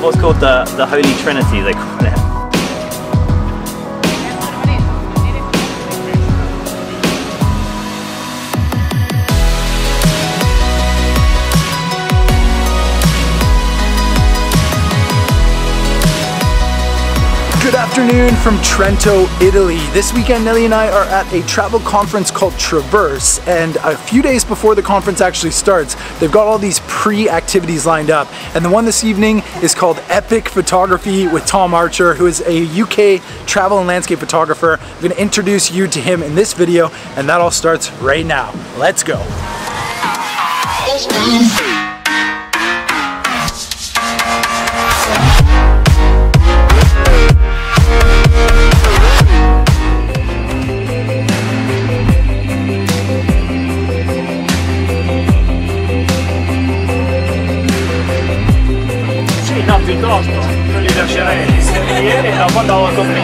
have what's called the, the Holy Trinity, they call it. Afternoon from Trento, Italy. This weekend, Nellie and I are at a travel conference called Traverse, and a few days before the conference actually starts, they've got all these pre-activities lined up. And the one this evening is called Epic Photography with Tom Archer, who is a UK travel and landscape photographer. I'm gonna introduce you to him in this video, and that all starts right now. Let's go. Piuttosto. Non li lascerei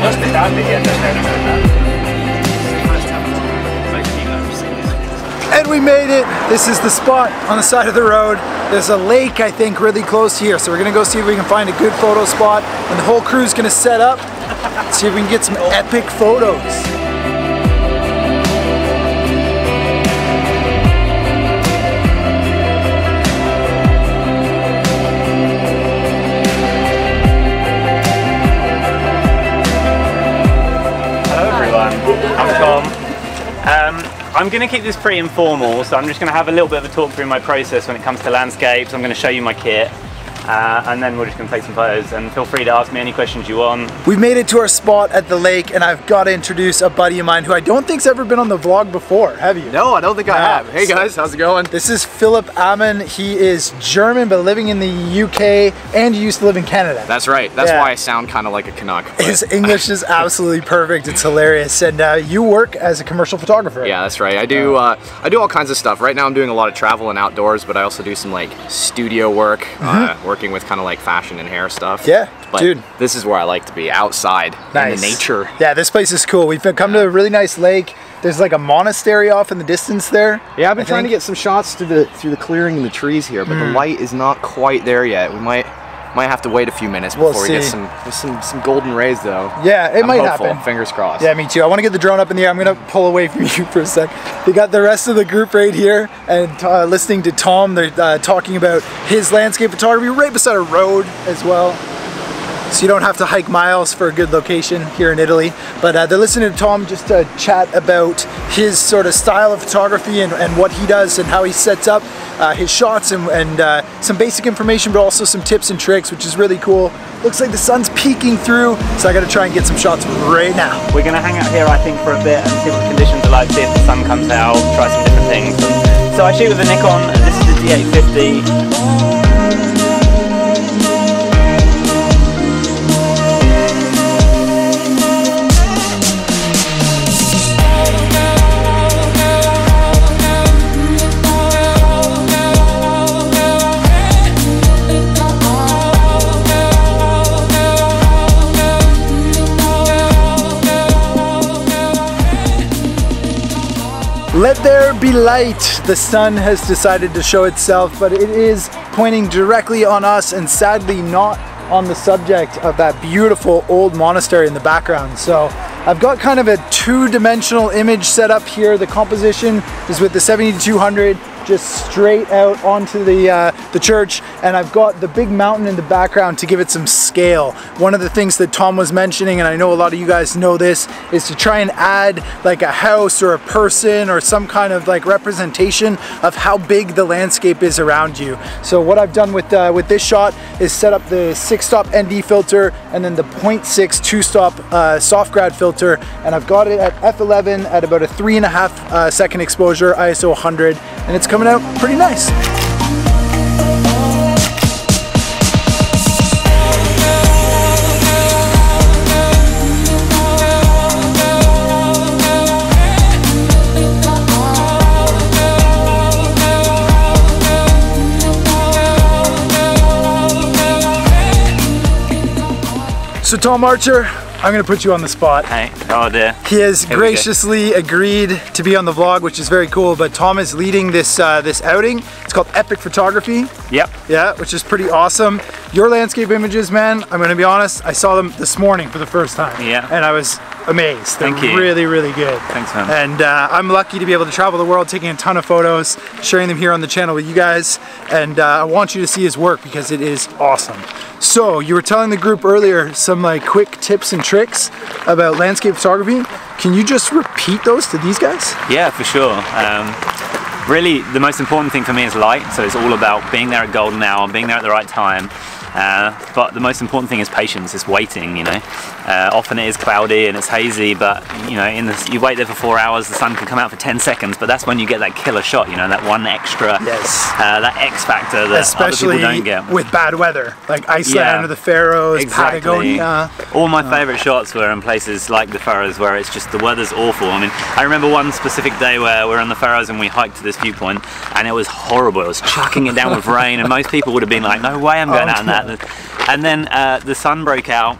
ospitati, li lascerei And we made it. This is the spot on the side of the road. There's a lake, I think, really close here. So we're gonna go see if we can find a good photo spot. And the whole crew's gonna set up, see if we can get some epic photos. Um, I'm going to keep this pretty informal, so I'm just going to have a little bit of a talk through my process when it comes to landscapes. I'm going to show you my kit, uh, and then we're just going to take some photos. And feel free to ask me any questions you want. We've made it to our spot at the lake, and I've got to introduce a buddy of mine who I don't think's ever been on the vlog before. Have you? No, I don't think I have. Hey guys, how's it going? This is Philipp Ammon. He is German, but living in the UK, and he used to live in Canada. That's right. That's Yeah. why I sound kind of like a Canuck. but- His English is absolutely perfect. It's hilarious. And uh, you work as a commercial photographer. yeah, that's right. I do. Uh, I do all kinds of stuff. Right now, I'm doing a lot of travel and outdoors, but I also do some like studio work, uh, working with kind of like fashion and hair stuff. Yeah, but dude. This is where I like to be, outside in the nature. Yeah, this place is cool. We've come to a really nice lake. There's like a monastery off in the distance there. Yeah, I've been I trying to get some shots through the through the clearing and the trees here, but Hmm. the light is not quite there yet. We might might have to wait a few minutes We'll before we get some some some golden rays though. Yeah, it I'm might hopeful. happen. Fingers crossed. Yeah, me too. I want to get the drone up in the air. I'm going to pull away from you for a sec. We got the rest of the group right here and uh, listening to Tom. They're uh, talking about his landscape photography right beside a road as well. So you don't have to hike miles for a good location here in Italy. But uh, they're listening to Tom just to chat about his sort of style of photography and, and what he does and how he sets up uh, his shots and, and uh, some basic information, but also some tips and tricks, which is really cool. Looks like the sun's peeking through, so I gotta try and get some shots right now. We're to hang out here, I think, for a bit and see what the conditions are like, see if the sun comes out, try some different things. So I shoot with a Nikon, and this is the D850. Let there be light. The sun has decided to show itself, but it is pointing directly on us and sadly not on the subject of that beautiful old monastery in the background. So I've got kind of a two-dimensional image set up here. The composition is with the 7200 just straight out onto the uh, the church and I've got the big mountain in the background to give it some scale. One of the things that Tom was mentioning and I know a lot of you guys know this is to try and add like a house or a person or some kind of like representation of how big the landscape is around you. So what I've done with uh, with this shot is set up the six stop ND filter and then the 0.6 two stop uh, soft grad filter and I've got it at f11 at about a three and a half uh, second exposure ISO 100 and it's coming out pretty nice. So Tom Archer, I'm gonna put you on the spot. Hey, oh dear. He has Here graciously agreed to be on the vlog, which is very cool. But Tom is leading this uh, this outing. It's called Epic Photography. Yep. Yeah, which is pretty awesome. Your landscape images, man. I'm gonna be honest. I saw them this morning for the first time. Yeah. And I was amazed. They're Thank you. really, really good. Thanks, man. And uh, I'm lucky to be able to travel the world, taking a ton of photos, sharing them here on the channel with you guys. And uh, I want you to see his work because it is awesome. So you were telling the group earlier some like quick tips and tricks about landscape photography. Can you just repeat those to these guys? Yeah, for sure. Um, really, the most important thing for me is light. So it's all about being there at golden hour, and being there at the right time. Uh, but the most important thing is patience. It's waiting. You know, uh, often it is cloudy and it's hazy, but you know, in the, you wait there for four hours, the sun can come out for ten seconds, but that's when you get that killer shot. You know, that one extra, Yes. uh, that X factor that Especially other people don't get. with bad weather, like Iceland Yeah. or the Faroes, Exactly. Patagonia. All my favourite shots were in places like the Faroes where it's just the weather's awful. I mean, I remember one specific day where we were on the Faroes and we hiked to this viewpoint and it was horrible. It was chucking it down with rain and most people would have been like, no way I'm going Oh, out in that. And then uh, the sun broke out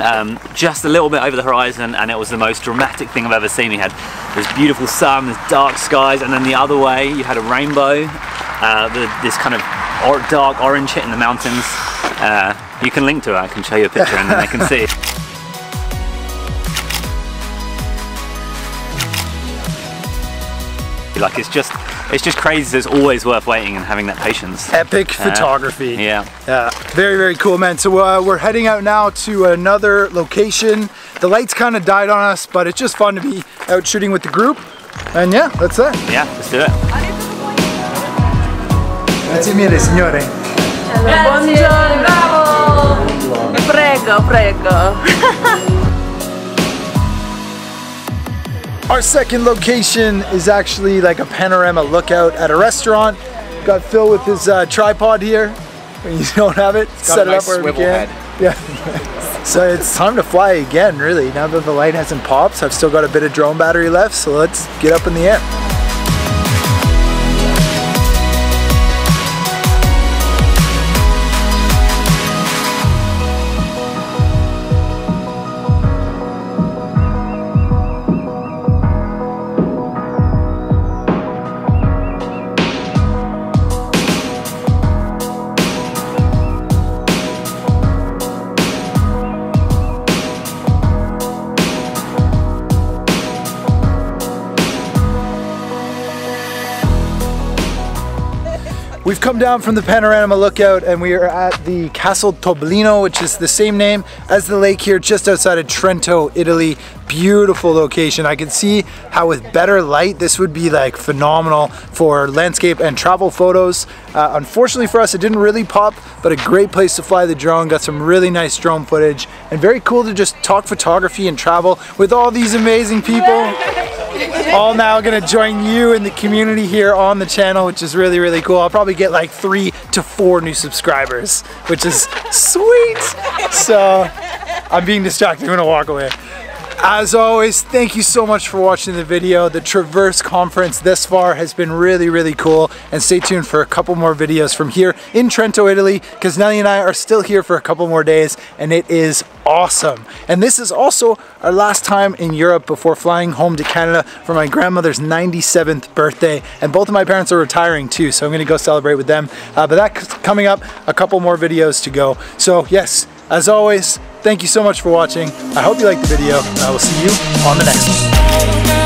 um, just a little bit over the horizon and it was the most dramatic thing I've ever seen. We had this beautiful sun, this dark skies, and then the other way you had a rainbow, uh, the, this kind of or, dark orange hit in the mountains. Uh, you can link to it, I can show you a picture and then they can see. Like it's just, it's just crazy. So it's always worth waiting and having that patience. Epic Uh, photography. Yeah. Yeah, very, very cool, man. So uh, we're heading out now to another location. The lights kind of died on us, but it's just fun to be out shooting with the group. And yeah, that's it. Yeah, let's do it. Grazie mille, signore. Buongiorno. Prego, prego. Our second location is actually like a panorama lookout at a restaurant. Got Phil with his uh, tripod here. When you don't have it, got set it nice up where can. Yeah. so it's time to fly again, really. Now that the light hasn't popped, I've still got a bit of drone battery left, so let's get up in the air. Come down from the panorama lookout and we are at the Castle Toblino, which is the same name as the lake here just outside of Trento, Italy. Beautiful location. I can see how with better light, this would be like phenomenal for landscape and travel photos. Uh, unfortunately for us, it didn't really pop, but a great place to fly the drone. Got some really nice drone footage and very cool to just talk photography and travel with all these amazing people all now gonna join you in the community here on the channel, which is really, really cool. I'll probably get like three to four new subscribers, which is sweet. So I'm being distracted, I'm gonna walk away. As always, thank you so much for watching the video. The Traverse conference this far has been really, really cool. And stay tuned for a couple more videos from here in Trento, Italy, because Nellie and I are still here for a couple more days and it is awesome. And this is also our last time in Europe before flying home to Canada for my grandmother's 97th birthday. And both of my parents are retiring too, so I'm gonna go celebrate with them. Uh, but that's coming up, a couple more videos to go. So yes, as always, thank you so much for watching. I hope you liked the video, and I will see you on the next one.